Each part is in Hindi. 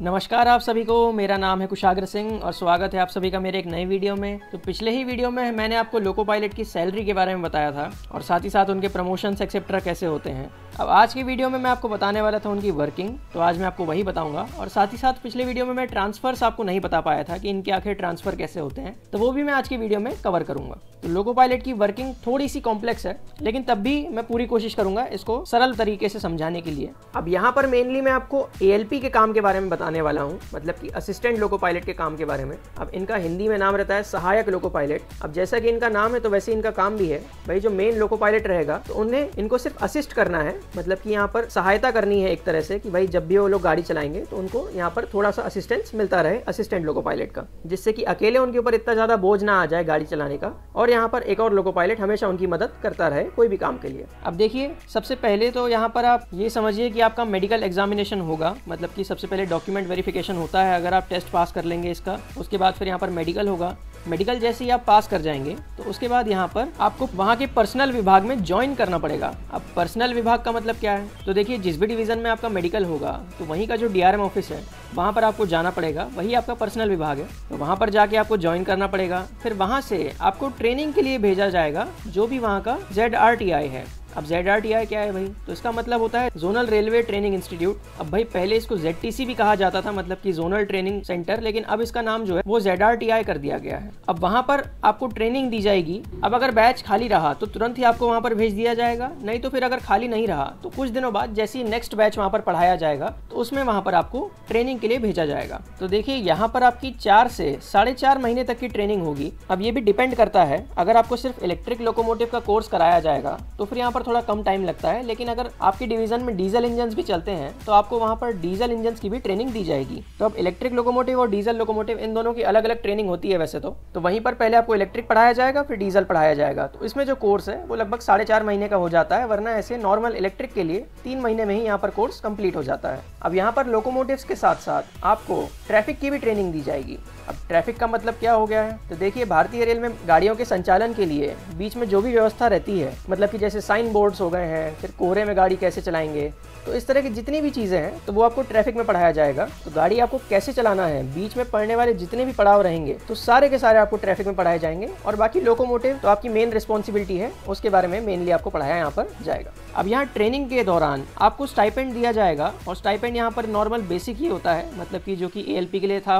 नमस्कार आप सभी को, मेरा नाम है कुशाग्र सिंह और स्वागत है आप सभी का मेरे एक नए वीडियो में। तो पिछले ही वीडियो में मैंने आपको लोको पायलट की सैलरी के बारे में बताया था और साथ ही साथ उनके प्रमोशंस एक्सेप्ट्रा कैसे होते हैं। अब आज की वीडियो में मैं आपको बताने वाला था उनकी वर्किंग तो आज मैं आपको वही बताऊँगा। और साथ ही साथ पिछले वीडियो में मैं ट्रांसफर्स आपको नहीं बता पाया था कि इनके आखिर ट्रांसफ़र कैसे होते हैं तो वो भी मैं आज की वीडियो में कवर करूँगा। तो लोको पायलट की वर्किंग थोड़ी सी कॉम्प्लेक्स है, लेकिन तब भी मैं पूरी कोशिश करूँगा इसको सरल तरीके से समझाने के लिए। अब यहाँ पर मेनली मैं आपको एएलपी के काम के बारे में बताने वाला हूँ मतलब कि असिस्टेंट लोको पायलट के काम के बारे में। अब इनका हिंदी में नाम रहता है सहायक लोको पायलट अब जैसा कि इनका नाम है तो वैसे इनका काम भी है। भाई, जो मेन लोको पायलट रहेगा तो उन्हें इनको सिर्फ़ असिस्ट करना है मतलब कि यहाँ पर सहायता करनी है एक तरह से कि भाई जब भी वो लोग गाड़ी चलाएँगे तो उनको यहाँ पर थोड़ा सा असिस्टेंस मिलता रहे असिस्टेंट लोको पायलट का, जिससे कि अकेले उनके ऊपर इतना ज़्यादा बोझ ना आ जाए गाड़ी चलाने का और यहाँ पर एक और लोको पायलट हमेशा उनकी मदद करता रहे कोई भी काम के लिए। अब देखिए, सबसे पहले तो यहाँ पर आप ये समझिए कि आपका मेडिकल एग्जामिनेशन होगा मतलब कि सबसे पहले डॉक्यूमेंट वेरिफिकेशन होता है, अगर आप टेस्ट पास कर लेंगे इसका, उसके बाद फिर यहाँ पर मेडिकल होगा। मेडिकल जैसे ही आप पास कर जाएँगे तो उसके बाद यहाँ पर आपको वहाँ के पर्सनल विभाग में ज्वाइन करना पड़ेगा। अब पर्सनल विभाग का मतलब क्या है? तो देखिए, जिस भी डिवीज़न में आपका मेडिकल होगा तो वहीं का जो डीआरएम ऑफ़िस है, वहाँ पर आपको जाना पड़ेगा। वही आपका पर्सनल विभाग है। तो वहाँ पर जाके आपको ज्वाइन करना पड़ेगा। फिर वहाँ से आपको ट्रेनिंग के लिए भेजा जाएगा, जो भी वहाँ का जेडआरटीआई है। अब जेड आर टी आई क्या है भाई? तो इसका मतलब होता है जोनल रेलवे ट्रेनिंग इंस्टीट्यूट अब भाई, पहले इसको जेड टी सी भी कहा जाता था मतलब कि जोनल ट्रेनिंग सेंटर लेकिन अब इसका नाम जो है, वो जेड आर टी आई कर दिया गया है। अब वहाँ पर आपको ट्रेनिंग दी जाएगी। अब अगर बैच खाली रहा तो तुरंत ही आपको वहाँ पर भेज दिया जाएगा। नहीं तो फिर अगर खाली नहीं रहा तो कुछ दिनों बाद जैसे ही नेक्स्ट बैच वहाँ पर पढ़ाया जाएगा तो उसमें वहाँ पर आपको ट्रेनिंग के लिए भेजा जाएगा। तो देखिए, यहाँ पर आपकी चार से साढ़े चार महीने तक की ट्रेनिंग होगी। अब ये भी डिपेंड करता है, अगर आपको सिर्फ़ इलेक्ट्रिक लोकोमोटिव का कोर्स कराया जाएगा तो फिर यहाँ पर थोड़ा कम टाइम लगता है, लेकिन अगर आपकी डिवीज़न में डीजल इंजन भी चलते हैं तो आपको वहाँ पर डीजल इंजन की भी ट्रेनिंग दी जाएगी। तो अब इलेक्ट्रिक लोकोमोटिव और डीजल लोकोमोटिव इन दोनों की अलग अलग ट्रेनिंग होती है वैसे तो। तो वहीं पर पहले आपको इलेक्ट्रिक पढ़ाया जाएगा, फिर डीजल पढ़ाया जाएगा। तो इसमें जो कोर्स है, वो लगभग साढ़े चार महीने का हो जाता है, वरना ऐसे नॉर्मल इलेक्ट्रिक के लिए तीन महीने में ही यहाँ पर कोर्स कंप्लीट हो जाता है। अब यहाँ पर लोकोमोटिव के साथ साथ आपको ट्रैफ़िक की भी ट्रेनिंग दी जाएगी। अब ट्रैफ़िक का मतलब क्या हो गया है? तो देखिए, भारतीय रेल में गाड़ियों के संचालन के लिए बीच में जो भी व्यवस्था रहती है मतलब कि जैसे साइन बोर्ड्स हो गए हैं, फिर कोहरे में गाड़ी कैसे चलाएँगे तो इस तरह की जितनी भी चीज़ें हैं तो वो आपको ट्रैफ़िक में पढ़ाया जाएगा। तो गाड़ी आपको कैसे चलाना है, बीच में पढ़ने वाले जितने भी पड़ाव रहेंगे तो सारे के सारे आपको ट्रैफ़िक में पढ़ाए जाएँगे। और बाकी लोकोमोटिव तो आपकी मेन रिस्पॉन्सिबिलिटी है, उसके बारे में मेनली आपको पढ़ाया यहाँ पर जाएगा। अब यहाँ ट्रेनिंग के दौरान आपको स्टाइपेंड दिया जाएगा, और स्टाइपेंड यहाँ पर नॉर्मल बेसिक ही होता है मतलब कि जो कि ए के लिए था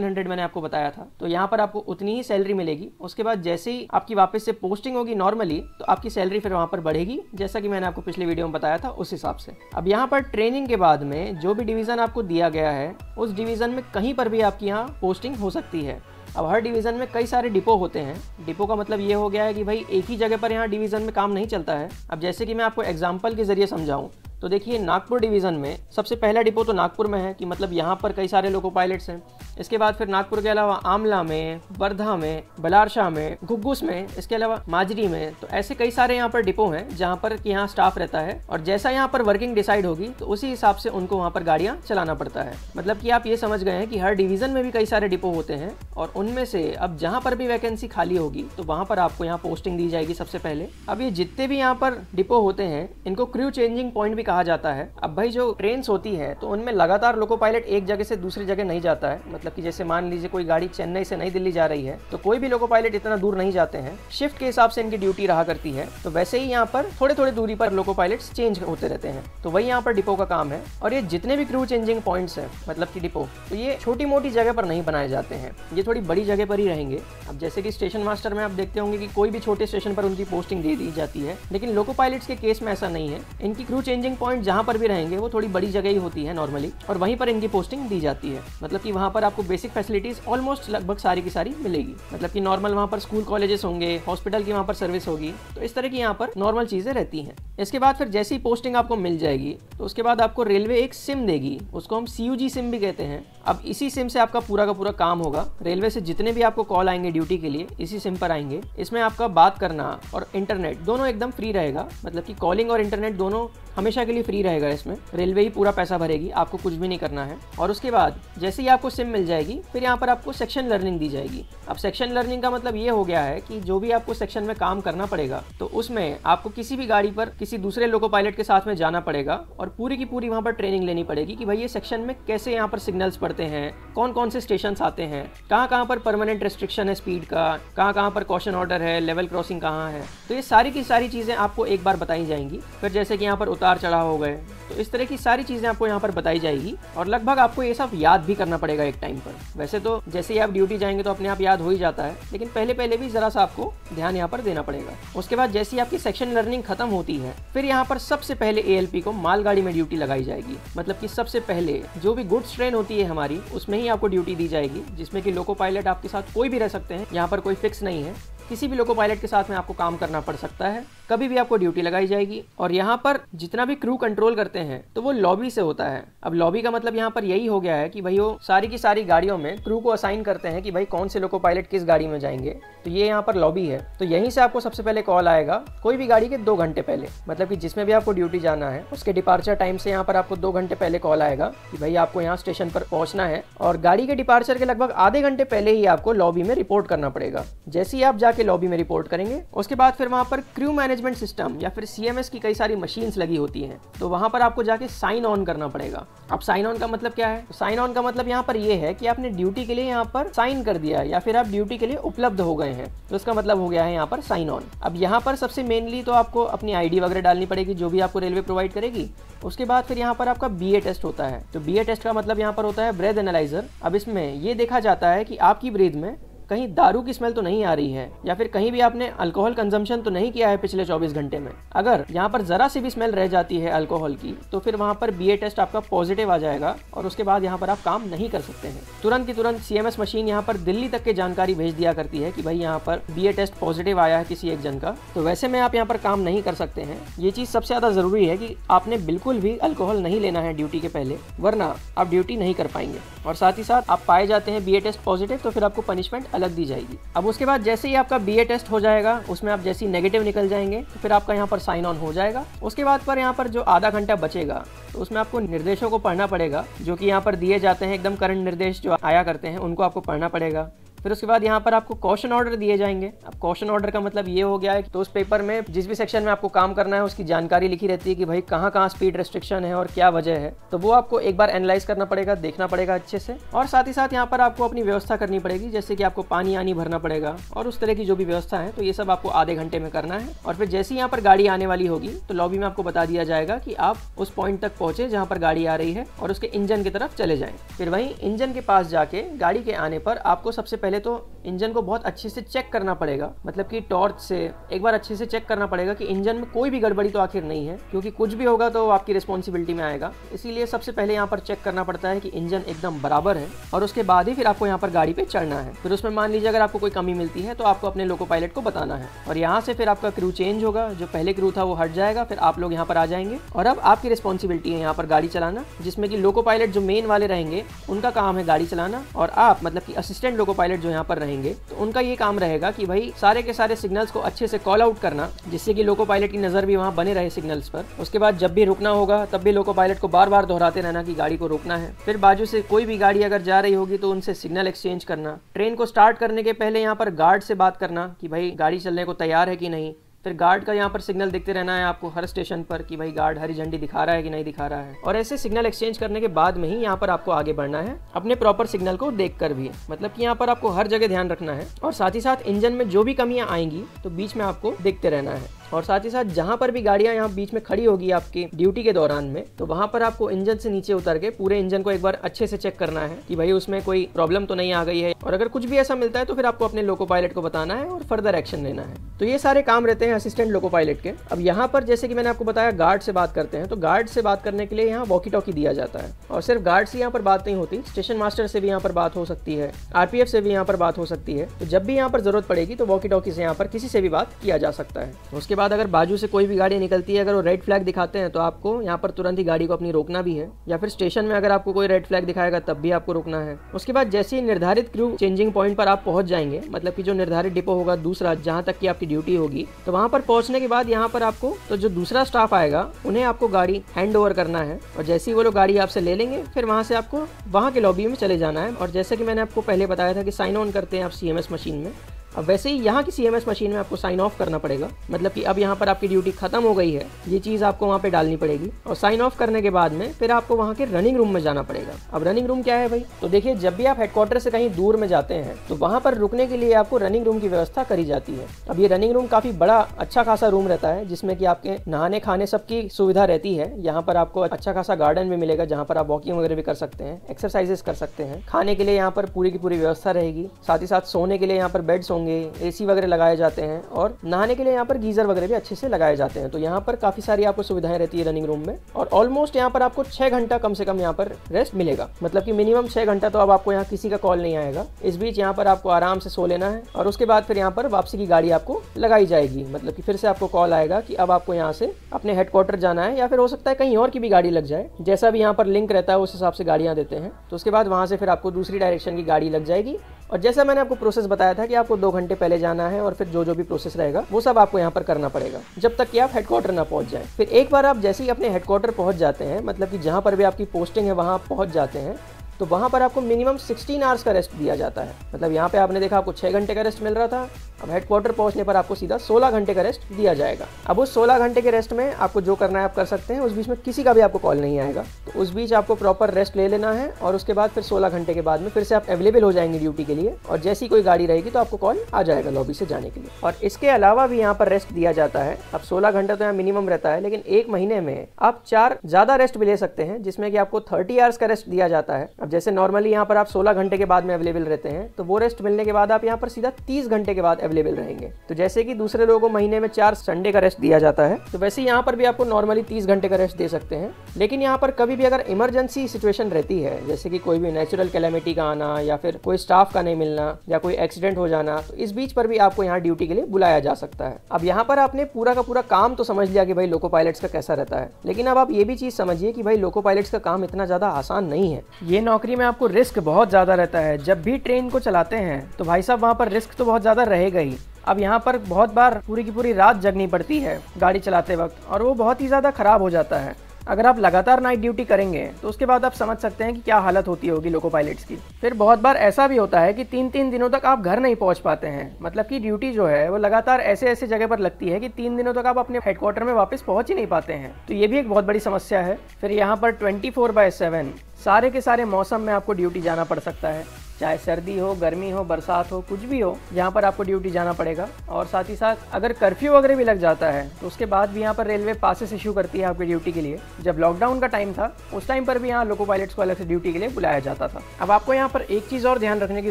19,900 मैंने आपको बताया था। तो यहाँ पर आपको उतनी ही सैलरी मिलेगी। उसके बाद जैसे ही आपकी वापस से पोस्टिंग होगी नॉर्मली तो आपकी सैलरी फिर वहाँ पर बढ़ेगी जैसा कि मैंने आपको पिछले वीडियो में बताया था उस हिसाब से। अब यहाँ पर ट्रेनिंग के बाद में जो भी डिवीज़न आपको दिया गया है उस डिवीज़न में कहीं पर भी आपकी यहाँ पोस्टिंग हो सकती है। अब हर डिवीज़न में कई सारे डिपो होते हैं। डिपो का मतलब ये हो गया है कि भाई एक ही जगह पर यहाँ डिवीज़न में काम नहीं चलता है। अब जैसे कि मैं आपको एग्ज़ाम्पल के ज़रिए समझाऊँ तो देखिए, नागपुर डिवीज़न में सबसे पहला डिपो तो नागपुर में है कि मतलब यहाँ पर कई सारे लोको पायलट्स हैं। इसके बाद फिर नागपुर के अलावा आमला में, वर्धा में, बलारशाह में घुग्गुस में, इसके अलावा माजरी में तो ऐसे कई सारे यहाँ पर डिपो हैं जहाँ पर कि यहाँ स्टाफ रहता है और जैसा यहाँ पर वर्किंग डिसाइड होगी तो उसी हिसाब से उनको वहाँ पर गाड़ियाँ चलाना पड़ता है। मतलब कि आप ये समझ गए हैं कि हर डिवीज़न में भी कई सारे डिपो होते हैं और उनमें से अब जहाँ पर भी वैकेंसी खाली होगी तो वहाँ पर आपको यहाँ पोस्टिंग दी जाएगी सबसे पहले। अब ये जितने भी यहाँ पर डिपो होते हैं, इनको क्रू चेंजिंग पॉइंट भी कहा जाता है। अब भाई जो ट्रेन होती है तो उनमें लगातार लोको पायलट एक जगह से दूसरी जगह नहीं जाता है। मतलब कि जैसे मान लीजिए कोई गाड़ी चेन्नई से नई दिल्ली जा रही है तो कोई भी लोको पायलट इतना दूर नहीं जाते हैं। शिफ्ट के हिसाब से इनकी ड्यूटी रहा करती है। तो वैसे ही यहाँ पर थोड़े थोड़े दूरी पर लोको पायलट चेंज होते रहते हैं। तो वही यहाँ पर डिपो का काम है। और ये जितने भी क्रू चेंजिंग पॉइंट्स है मतलब की डिपो तो ये छोटी मोटी जगह पर नहीं बनाए जाते हैं। ये थोड़ी बड़ी जगह पर ही रहेंगे। अब जैसे कि स्टेशन मास्टर में आप देखते होंगे कि कोई भी छोटे स्टेशन पर उनकी पोस्टिंग दे दी जाती है। लेकिन लोको पायलट्स के केस में ऐसा नहीं है। इनकी क्रू चेंजिंग पॉइंट जहाँ पर भी रहेंगे, वो थोड़ी बड़ी जगह ही होती है नॉर्मली और वहीं पर इनकी पोस्टिंग दी जाती है। मतलब कि वहाँ पर आपको बेसिक फैसिलिटीज़ ऑलमोस्ट लगभग सारी की सारी मिलेगी। मतलब कि नॉर्मल वहाँ पर स्कूल कॉलेजेस होंगे हॉस्पिटल की वहाँ पर सर्विस होगी तो इस तरह की यहाँ पर नॉर्मल चीज़ें रहती हैं। इसके बाद फिर जैसी पोस्टिंग आपको मिल जाएगी तो उसके बाद आपको रेलवे एक सिम देगी। उसको हम सी सिम भी कहते हैं। अब इसी सिम से आपका पूरा का पूरा काम होगा। रेलवे से जितने भी आपको कॉल आएँगे ड्यूटी के लिए, इसी सिम पर आएँगे। इसमें आपका बात करना और इंटरनेट दोनों एकदम फ्री रहेगा। मतलब कि कॉलिंग और इंटरनेट दोनों हमेशा के लिए फ्री रहेगा इसमें। रेलवे ही पूरा पैसा भरेगी, आपको कुछ भी नहीं करना है। और उसके बाद, जैसे ही आपको सिम मिल जाएगी, फिर यहाँ पर आपको सेक्शन लर्निंग दी जाएगी। अब सेक्शन लर्निंग का मतलब ये हो गया है कि जो भी आपको सेक्शन में काम करना पड़ेगा तो उसमें आपको किसी भी गाड़ी पर किसी दूसरे लोको पायलट के साथ में जाना पड़ेगा और पूरी की पूरी वहाँ पर ट्रेनिंग लेनी पड़ेगी कि भाई ये सेक्शन में कैसे यहाँ पर सिग्नल्स पड़ते हैं कौन कौन से स्टेशन आते हैं कहाँ कहाँ पर परमानेंट रेस्ट्रिक्शन है स्पीड का कहाँ कहाँ पर कॉशन ऑर्डर है लेवल क्रॉसिंग कहाँ है। तो ये सारी की सारी चीज़ें आपको एक बार बताई जाएँगी। फिर जैसे कि यहाँ पर उतार चढ़ाव हो गए। तो इस तरह की सारी चीज़ें आपको यहाँ पर बताई जाएगी और लगभग आपको ये सब याद भी करना पड़ेगा एक टाइम पर। वैसे तो जैसे ही आप ड्यूटी जाएँगे तो अपने आप याद हो ही जाता है, लेकिन पहले पहले भी ज़रा सा आपको ध्यान यहाँ पर देना पड़ेगा। उसके बाद जैसे ही आपकी सेक्शन लर्निंग खत्म होती है, फिर यहाँ पर सबसे पहले एएलपी को मालगाड़ी में ड्यूटी लगाई जाएगी। मतलब कि सबसे पहले जो भी गुड्स ट्रेन होती है हमारी, उसमें ही आपको ड्यूटी दी जाएगी, जिसमें कि लोको पायलट आपके साथ कोई भी रह सकते हैं, यहाँ पर कोई फिक्स नहीं है। किसी भी लोको पायलट के साथ में आपको काम करना पड़ सकता है। कभी भी आपको ड्यूटी लगाई जाएगी और यहाँ पर जितना भी क्रू कंट्रोल करते हैं तो वो लॉबी से होता है। अब लॉबी का मतलब यहाँ पर यही हो गया है कि भाई वो सारी की सारी गाड़ियों में क्रू को असाइन करते हैं कि भाई कौन से लोको पायलट किस गाड़ी में जाएँगे। तो ये यहाँ पर लॉबी है। तो यहीं से आपको सबसे पहले कॉल आएगा कोई भी गाड़ी के दो घंटे पहले। मतलब कि जिसमें भी आपको ड्यूटी जाना है, उसके डिपार्चर टाइम से यहाँ पर आपको दो घंटे पहले कॉल आएगा कि भाई आपको यहाँ स्टेशन पर पहुँचना है। और गाड़ी के डिपार्चर के लगभग आधे घंटे पहले ही आपको लॉबी में रिपोर्ट करना पड़ेगा। जैसे ही आप जाके लॉबी में रिपोर्ट करेंगे। उसके बाद फिर वहाँ पर क्रू मैनेजमेंट सिस्टम या फिर सीएमएस की कई सारी मशीन्स लगी होती हैं। तो वहाँ पर आपको जाके साइन ऑन करना पड़ेगा। अब साइन ऑन का मतलब क्या है? साइन ऑन का मतलब यहाँ पर यह है कि आपने ड्यूटी के लिए यहाँ पर साइन कर दिया या फिर आप ड्यूटी के लिए उपलब्ध हो गए हैं। तो इसका मतलब हो गया है यहाँ पर साइन ऑन अब यहाँ पर सबसे मेनली तो आपको अपनी आईडी वगैरह डालनी पड़ेगी, जो भी आपको रेलवे प्रोवाइड करेगी। उसके बाद फिर यहाँ पर आपका बी टेस्ट होता है। तो बी टेस्ट का मतलब यहाँ पर होता है ब्रेथ एनालाइजर अब इसमें ये देखा जाता है कि आपकी ब्रेथ में कहीं दारू की स्मेल तो नहीं आ रही है, या फिर कहीं भी आपने अल्कोहल कंजम्पशन तो नहीं किया है पिछले 24 घंटे में। अगर यहाँ पर जरा सी भी स्मेल रह जाती है अल्कोहल की तो फिर वहाँ पर बीए टेस्ट आपका पॉजिटिव आ जाएगा, और उसके बाद यहाँ पर आप काम नहीं कर सकते हैं। तुरंत की तुरंत सी मशीन यहाँ पर दिल्ली तक के जानकारी भेज दिया करती है कि भाई यहाँ पर बीए टेस्ट पॉजिटिव आया है किसी एक जन का। तो वैसे में आप यहाँ पर काम नहीं कर सकते हैं। ये चीज़ सबसे ज़्यादा ज़रूरी है कि आपने बिल्कुल भी अल्कोहल नहीं लेना है ड्यूटी के पहले, वरना आप ड्यूटी नहीं कर पाएँगे। और साथ ही साथ आप पाए जाते हैं बीए टेस्ट पॉजिटिव तो फिर आपको पनिशमेंट अलग दी जाएगी। अब उसके बाद जैसे ही आपका बीए टेस्ट हो जाएगा, उसमें आप जैसे ही नेगेटिव निकल जाएँगे तो फिर आपका यहाँ पर साइन ऑन हो जाएगा। उसके बाद पर यहाँ पर जो आधा घंटा बचेगा तो उसमें आपको निर्देशों को पढ़ना पड़ेगा, जो कि यहाँ पर दिए जाते हैं, एकदम करंट निर्देश जो आया करते हैं, उनको आपको पढ़ना पड़ेगा। फिर उसके बाद यहाँ पर आपको क्वेश्चन ऑर्डर दिए जाएँगे। अब क्वेश्चन ऑर्डर का मतलब ये हो गया है कि तो उस पेपर में जिस भी सेक्शन में आपको काम करना है, उसकी जानकारी लिखी रहती है कि भाई कहाँ कहाँ स्पीड रेस्ट्रिक्शन है और क्या वजह है। तो वो आपको एक बार एनालाइज करना पड़ेगा, देखना पड़ेगा अच्छे से। और साथ ही साथ यहाँ पर आपको अपनी व्यवस्था करनी पड़ेगी, जैसे कि आपको पानी आनी भरना पड़ेगा और उस तरह की जो भी व्यवस्था है तो ये सब आपको आधे घंटे में करना है। और फिर जैसे ही यहाँ पर गाड़ी आने वाली होगी तो लॉबी में आपको बता दिया जाएगा कि आप उस पॉइंट तक पहुँचे जहाँ पर गाड़ी आ रही है और उसके इंजन की तरफ़ चले जाए। फिर वहीं इंजन के पास जाके गाड़ी के आने पर आपको सबसे पहले तो इंजन इंजन को बहुत अच्छे से चेक करना पड़ेगा मतलब कि टॉर्च से एक बार अच्छे से चेक करना पड़ेगा कि इंजन में कोई भी गड़बड़ी तो आखिर नहीं है, क्योंकि कुछ भी होगा तो आपकी रिस्पॉन्सिबिलिटी में आएगा। इसीलिए सबसे पहले यहाँ पर चेक करना पड़ता है कि इंजन एकदम बराबर है और उसके बाद ही फिर आपको यहाँ पर गाड़ी पे चढ़ना है। फिर उसमें मान लीजिए अगर आपको कोई कमी मिलती है तो आपको अपने लोको पायलट को बताना है और यहाँ से फिर आपका क्रू चेंज होगा। जो पहले क्रू था वो हट जाएगा, फिर आप लोग यहाँ पर आ जाएँगे और अब आपकी रिस्पॉन्सिबिलिटी है यहाँ पर गाड़ी चलाना, जिसमें कि लोको पायलट जो मेन वाले रहेंगे, उनका काम है गाड़ी चलाना और आप मतलब कि असिस्टेंट लोको पायलट जो यहाँ पर रहेंगे तो उनका ये काम रहेगा कि भाई सारे के सारे सिग्नल्स को अच्छे से कॉल आउट करना, जिससे कि लोको पायलट की नज़र भी वहाँ बने रहे सिग्नल्स पर। उसके बाद जब भी रुकना होगा, तब भी लोको पायलट को बार बार दोहराते रहना की गाड़ी को रोकना है। फिर बाजू से कोई भी गाड़ी अगर जा रही होगी तो उनसे सिग्नल एक्सचेंज करना। ट्रेन को स्टार्ट करने के पहले यहाँ पर गार्ड से बात करना की भाई गाड़ी चलने को तैयार है कि नहीं। फिर गार्ड का यहाँ पर सिग्नल देखते रहना है आपको हर स्टेशन पर कि भाई गार्ड हरी झंडी दिखा रहा है कि नहीं दिखा रहा है। और ऐसे सिग्नल एक्सचेंज करने के बाद में ही यहाँ पर आपको आगे बढ़ना है, अपने प्रॉपर सिग्नल को देख कर भी। मतलब कि यहाँ पर आपको हर जगह ध्यान रखना है। और साथ ही साथ इंजन में जो भी कमियाँ आएँगी तो बीच में आपको देखते रहना है। और साथ ही साथ जहाँ पर भी गाड़ियाँ यहाँ बीच में खड़ी होगी आपकी ड्यूटी के दौरान में तो वहाँ पर आपको इंजन से नीचे उतर के पूरे इंजन को एक बार अच्छे से चेक करना है कि भाई उसमें कोई प्रॉब्लम तो नहीं आ गई है। और अगर कुछ भी ऐसा मिलता है तो फिर आपको अपने लोको पायलट को बताना है और फर्दर एक्शन लेना है। तो ये सारे काम रहते हैं असिस्टेंट लोको पायलट के। अब यहाँ पर जैसे कि मैंने आपको बताया गार्ड से बात करते हैं तो गार्ड से बात करने के लिए यहाँ वॉकी टॉकी दिया जाता है। और सिर्फ़ गार्ड से यहाँ पर बात नहीं होती स्टेशन मास्टर से भी यहाँ पर बात हो सकती है आरपीएफ से भी यहाँ पर बात हो सकती है। तो जब भी यहाँ पर ज़रूरत पड़ेगी तो वॉकी टॉकी से यहाँ पर किसी से भी बात किया जा सकता है। उसके बाद अगर बाजू से कोई भी गाड़ी निकलती है, अगर वो रेड फ्लैग दिखाते हैं तो आपको यहाँ पर तुरंत ही गाड़ी को अपनी रोकना भी है। या फिर स्टेशन में अगर आपको कोई रेड फ्लैग दिखाएगा, तब भी आपको रोकना है। उसके बाद जैसे ही निर्धारित क्रू चेंजिंग पॉइंट पर आप पहुँच जाएँगे मतलब की जो निर्धारित डिपो होगा दूसरा, जहाँ तक की आपकी ड्यूटी होगी तो वहाँ पर पहुँचने के बाद यहाँ पर आपको तो जो दूसरा स्टाफ आएगा, उन्हें आपको गाड़ी हैंड ओवर करना है। और जैसे ही वो लोग गाड़ी आपसे ले लेंगे, फिर वहाँ से आपको वहाँ के लॉबी में चले जाना है। और जैसे कि मैंने आपको पहले बताया था कि साइन ऑन करते हैं आप सीएमएस मशीन में अब वैसे ही यहाँ की सीएमएस मशीन में आपको साइन ऑफ़ करना पड़ेगा। मतलब कि अब यहाँ पर आपकी ड्यूटी खत्म हो गई है। ये चीज़ आपको वहाँ पे डालनी पड़ेगी। और साइन ऑफ़ करने के बाद में फिर आपको वहाँ के रनिंग रूम में जाना पड़ेगा। अब रनिंग रूम क्या है भाई? तो देखिए, जब भी आप हेडक्वार्टर से कहीं दूर में जाते हैं तो वहाँ पर रुकने के लिए आपको रनिंग रूम की व्यवस्था करी जाती है। अब ये रनिंग रूम काफ़ी बड़ा अच्छा खासा रूम रहता है, जिसमें कि आपके नहाने खाने सबकी सुविधा रहती है। यहाँ पर आपको अच्छा खासा गार्डन भी मिलेगा, जहाँ पर आप वॉकिंग वगैरह भी कर सकते हैं एक्सरसाइजेस कर सकते हैं। खाने के लिए यहाँ पर पूरी की पूरी व्यवस्था रहेगी। साथ ही साथ सोने के लिए यहाँ पर बेड्स होंगे। एसी वगैरह वगैरह लगाए जाते हैं और नहाने के लिए यहाँ पर गीजर वगैरह भी अच्छे से लगाए जाते हैं। तो यहाँ पर काफ़ी सारी आपको सुविधाएँ रहती है रनिंग रूम में और ऑलमोस्ट यहाँ पर आपको छह घंटा कम से कम यहाँ पर रेस्ट मिलेगा। मतलब की मिनिमम छह घंटा तो अब आपको यहाँ किसी का कॉल नहीं आएगा। इस बीच यहाँ पर आपको आराम से सो लेना है और उसके बाद फिर यहाँ पर वापसी की गाड़ी आपको लगाई जाएगी। मतलब की फिर से आपको कॉल आएगा कि अब आपको यहाँ से अपने हेडक्वार्टर जाना है या फिर हो सकता है कहीं और की भी गाड़ी लग जाए। जैसा भी यहाँ पर लिंक रहता है उस हिसाब से गाड़ियाँ देते हैं। तो उसके बाद वहाँ से फिर आपको दूसरी डायरेक्शन की गाड़ी लग जाएगी और जैसा मैंने आपको प्रोसेस बताया था कि आपको दो घंटे पहले जाना है और फिर जो जो भी प्रोसेस रहेगा, वो सब आपको यहाँ पर करना पड़ेगा। जब तक कि आप हेडक्वार्टर ना पहुँच जाए। फिर एक बार आप जैसे ही अपने हेडक्वार्टर पहुँच जाते हैं मतलब कि जहाँ पर भी आपकी पोस्टिंग है, वहाँ आप पहुँच जाते हैं तो वहाँ पर आपको मिनिमम 16 आवर्स का रेस्ट दिया जाता है। मतलब यहाँ पे आपने देखा, आपको छः घंटे का रेस्ट मिल रहा था अब हेडक्वार्टर पहुँचने पर आपको सीधा 16 घंटे का रेस्ट दिया जाएगा। अब उस 16 घंटे के रेस्ट में आपको जो करना है आप कर सकते हैं, उस बीच में किसी का भी आपको कॉल नहीं आएगा। तो उस बीच आपको प्रॉपर रेस्ट ले लेना है और उसके बाद फिर 16 घंटे के बाद में फिर से आप अवेलेबल हो जाएँगे ड्यूटी के लिए और जैसी कोई गाड़ी रहेगी तो आपको कॉल आ जाएगा लॉबी से जाने के लिए। और इसके अलावा भी यहाँ पर रेस्ट दिया जाता है। अब सोलह घंटा तो यहाँ मिनिमम रहता है, लेकिन एक महीने में आप चार ज़्यादा रेस्ट भी ले सकते हैं, जिसमें कि आपको थर्टी आवर्स का रेस्ट दिया जाता है। अब जैसे नॉर्मली यहाँ पर आप 16 घंटे के बाद में अवेलेबल रहते हैं तो वो रेस्ट मिलने के बाद आप यहाँ पर सीधा 30 घंटे के बाद अवेलेबल रहेंगे। तो जैसे कि दूसरे लोगों को महीने में चार संडे का रेस्ट दिया जाता है तो वैसे यहाँ पर भी आपको नॉर्मली तीस घंटे का रेस्ट दे सकते हैं। लेकिन यहाँ पर कभी भी अगर इमरजेंसी सिचुएशन रहती है, जैसे कि कोई भी नेचुरल कैलेमिटी का आना या फिर कोई स्टाफ का नहीं मिलना या कोई एक्सीडेंट हो जाना तो इस बीच पर भी आपको यहाँ ड्यूटी के लिए बुलाया जा सकता है। अब यहाँ पर आपने पूरा का पूरा काम तो समझ लिया कि भाई लोको पायलट्स का कैसा रहता है, लेकिन अब आप ये भी चीज़ समझिए कि भाई लोको पायलट्स का काम इतना ज़्यादा आसान नहीं है। ये नौकरी में आपको रिस्क बहुत ज़्यादा रहता है। जब भी ट्रेन को चलाते हैं तो भाई साहब वहाँ पर रिस्क तो बहुत ज़्यादा रहेगा ही अब यहाँ पर बहुत बार पूरी की पूरी रात जगनी पड़ती है गाड़ी चलाते वक्त और वो बहुत ही ज़्यादा ख़राब हो जाता है। अगर आप लगातार नाइट ड्यूटी करेंगे तो उसके बाद आप समझ सकते हैं कि क्या हालत होती होगी लोको पायलट्स की। फिर बहुत बार ऐसा भी होता है कि तीन तीन दिनों तक आप घर नहीं पहुँच पाते हैं। मतलब कि ड्यूटी जो है, वो लगातार ऐसे ऐसे जगह पर लगती है कि तीन दिनों तक आप अपने हेडक्वार्टर में वापस पहुँच ही नहीं पाते हैं। तो ये भी एक बहुत बड़ी समस्या है। फिर यहाँ पर ट्वेंटी फोर बाय सेवन सारे के सारे मौसम में आपको ड्यूटी जाना पड़ सकता है। चाहे सर्दी हो, गर्मी हो, बरसात हो, कुछ भी हो, यहाँ पर आपको ड्यूटी जाना पड़ेगा। और साथ ही साथ अगर कर्फ्यू वगैरह भी लग जाता है तो उसके बाद भी यहाँ पर रेलवे पासिस इशू करती है आपकी ड्यूटी के लिए। जब लॉकडाउन का टाइम था, उस टाइम पर भी यहाँ लोको पायलट्स को अलग से ड्यूटी के लिए बुलाया जाता था। अब आपको यहाँ पर एक चीज़ और ध्यान रखने की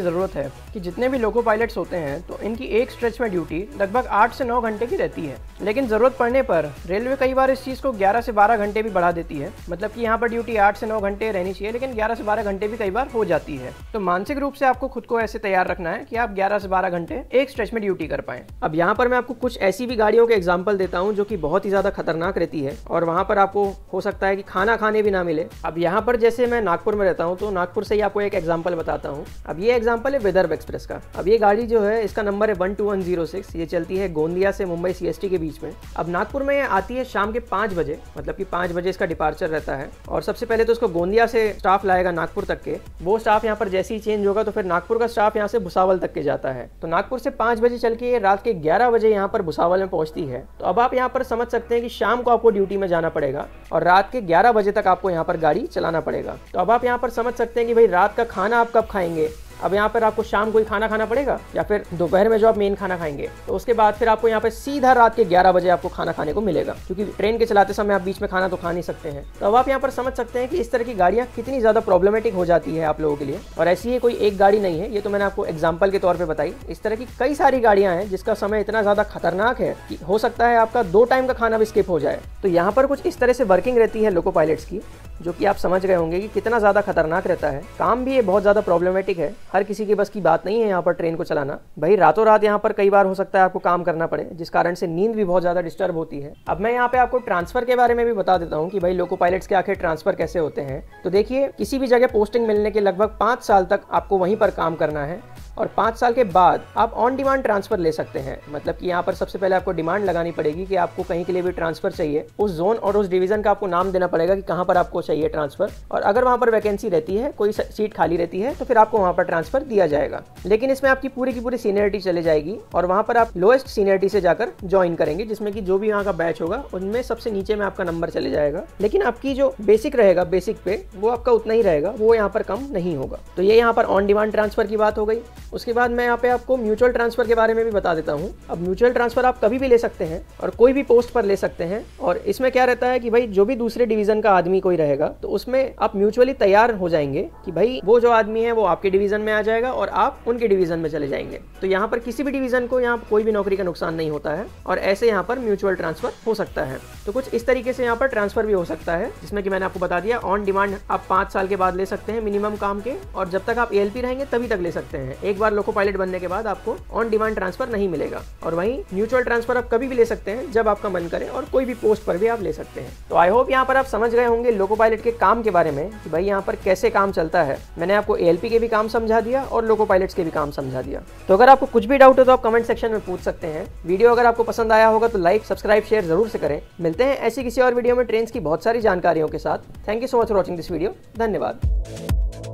ज़रूरत है कि जितने भी लोको पायलट्स होते हैं तो इनकी एक स्ट्रेच में ड्यूटी लगभग आठ से नौ घंटे की रहती है। लेकिन ज़रूरत पड़ने पर रेलवे कई बार इस चीज़ को ग्यारह से बारह घंटे भी बढ़ा देती है। मतलब कि यहाँ पर ड्यूटी आठ से नौ घंटे रहनी चाहिए, लेकिन ग्यारह से बारह घंटे भी कई बार हो जाती है। तो मानसिक रूप से आपको खुद को ऐसे तैयार रखना है कि आप 11 से 12 घंटे एक स्ट्रेच में ड्यूटी कर पाए। अब यहाँ पर मैं आपको कुछ ऐसी भी गाड़ियों के एग्ज़ाम्पल देता हूँ जो कि बहुत ही ज़्यादा खतरनाक रहती है और वहाँ पर आपको हो सकता है कि खाना खाने भी ना मिले। अब यहाँ पर जैसे मैं नागपुर में रहता हूँ तो नागपुर से ही आपको एक एग्ज़ाम्पल बताता हूँ। अब ये एग्ज़ाम्पल है विदर्भ एक्सप्रेस का। अब ये गाड़ी जो है, इसका नंबर है one two one zero six ये चलती है गोंदिया से मुंबई सीएसटी के बीच में। अब नागपुर में आती है शाम के पाँच बजे मतलब की पाँच बजे इसका डिपार्चर रहता है। और सबसे पहले तो उसको गोंदिया से स्टाफ लाएगा नागपुर तक के। वो स्टाफ यहाँ पर जैसे ही चेंज होगा तो फिर नागपुर का स्टाफ यहाँ से भुसावल तक के जाता है। तो नागपुर से पाँच बजे चल के रात के ग्यारह बजे यहाँ पर भुसावल में पहुँचती है। तो अब आप यहाँ पर समझ सकते हैं कि शाम को आपको ड्यूटी में जाना पड़ेगा और रात के ग्यारह बजे तक आपको यहाँ पर गाड़ी चलाना पड़ेगा। तो अब आप यहाँ पर समझ सकते हैं कि भाई रात का खाना आप कब खाएँगे? अब यहाँ पर आपको शाम को ही खाना खाना पड़ेगा, या फिर दोपहर में जो आप मेन खाना खाएँगे तो उसके बाद फिर आपको यहाँ पे सीधा रात के 11 बजे आपको खाना खाने को मिलेगा। क्योंकि ट्रेन के चलाते समय आप बीच में खाना तो खा नहीं सकते हैं। तो अब आप यहाँ पर समझ सकते हैं कि इस तरह की गाड़ियाँ कितनी ज़्यादा प्रॉब्लमेटिक हो जाती है आप लोगों के लिए। और ऐसी ही कोई एक गाड़ी नहीं है, ये तो मैंने आपको एग्ज़ाम्पल के तौर पर बताई। इस तरह की कई सारी गाड़ियाँ हैं जिसका समय इतना ज़्यादा खतरनाक है कि हो सकता है आपका दो टाइम का खाना भी स्किप हो जाए। तो यहाँ पर कुछ इस तरह से वर्किंग रहती है लोको पायलट्स की। जो कि आप समझ गए होंगे कि कितना ज़्यादा खतरनाक रहता है। काम भी ये बहुत ज़्यादा प्रॉब्लमेटिक है। हर किसी की बस की बात नहीं है यहाँ पर ट्रेन को चलाना। भाई रातों रात यहाँ पर कई बार हो सकता है आपको काम करना पड़े, जिस कारण से नींद भी बहुत ज़्यादा डिस्टर्ब होती है। अब मैं यहाँ पे आपको ट्रांसफ़र के बारे में भी बता देता हूँ कि भाई लोको पायलट्स के आखिर ट्रांसफ़र कैसे होते हैं। तो देखिए, किसी भी जगह पोस्टिंग मिलने के लगभग पाँच साल तक आपको वहीं पर काम करना है। और पाँच साल के बाद आप ऑन डिमांड ट्रांसफ़र ले सकते हैं। मतलब कि यहाँ पर सबसे पहले आपको डिमांड लगानी पड़ेगी कि आपको कहीं के लिए भी ट्रांसफ़र चाहिए। उस जोन और उस डिवीज़न का आपको नाम देना पड़ेगा कि कहाँ पर आपको चाहिए ट्रांसफ़र और अगर वहाँ पर वैकेंसी रहती है, कोई सीट खाली रहती है तो फिर आपको वहाँ पर ट्रांसफ़र दिया जाएगा। लेकिन इसमें आपकी पूरी की पूरी सीनियरिटी चले जाएगी और वहाँ पर आप लोएस्ट सीनियरिटी से जाकर ज्वाइन करेंगे, जिसमें कि जो भी यहाँ का बैच होगा, उनमें सबसे नीचे में आपका नंबर चले जाएगा। लेकिन आपकी जो बेसिक रहेगा बेसिक पे, वो आपका उतना ही रहेगा, वो यहाँ पर कम नहीं होगा। तो ये यहाँ पर ऑन डिमांड ट्रांसफ़र की बात हो गई। उसके बाद मैं यहाँ पे आपको म्यूचुअल ट्रांसफ़र के बारे में भी बता देता हूँ। अब म्यूचुअल ट्रांसफ़र आप कभी भी ले सकते हैं और कोई भी पोस्ट पर ले सकते हैं और इसमें क्या रहता है कि भाई जो भी दूसरे डिवीज़न का आदमी कोई रहेगा तो उसमें आप म्यूचुअली तैयार हो जाएँगे कि भाई वो जो आदमी है वो आपके डिवीज़न में आ जाएगा और आप उनके डिवीज़न में चले जाएँगे। तो यहाँ पर किसी भी डिवीज़न को यहाँ कोई भी नौकरी का नुकसान नहीं होता है और ऐसे यहाँ पर म्यूचुअल ट्रांसफ़र हो सकता है। तो कुछ इस तरीके से यहाँ पर ट्रांसफ़र भी हो सकता है, जिसमें कि मैंने आपको बता दिया ऑन डिमांड आप पाँच साल के बाद ले सकते हैं मिनिमम काम के और जब तक आप एएलपी रहेंगे तभी तक ले सकते हैं। एक बार लोको पायलट बनने के बाद आपको ऑन डिमांड ट्रांसफ़र नहीं मिलेगा। और वहीं म्यूचुअल ट्रांसफ़र आप कभी भी ले सकते हैं, जब आपका मन करे और कोई भी पोस्ट पर भी आप ले सकते हैं। तो आई होप यहाँ पर आप समझ गए होंगे लोको पायलट के काम के बारे में, कि भाई यहाँ पर कैसे काम चलता है। मैंने आपको ए के भी काम समझा दिया और लोको पायलट्स के भी काम समझा दिया। तो अगर आपको कुछ भी डाउट हो तो आप कमेंट सेक्शन में पूछ सकते हैं। वीडियो अगर आपको पसंद आया होगा तो लाइक सब्सक्राइब शेयर ज़रूर से करें। मिलते हैं ऐसी किसी और वीडियो में ट्रेन की बहुत सारी जानकारियों के साथ। Thank you so much for watching this video धन्यवाद।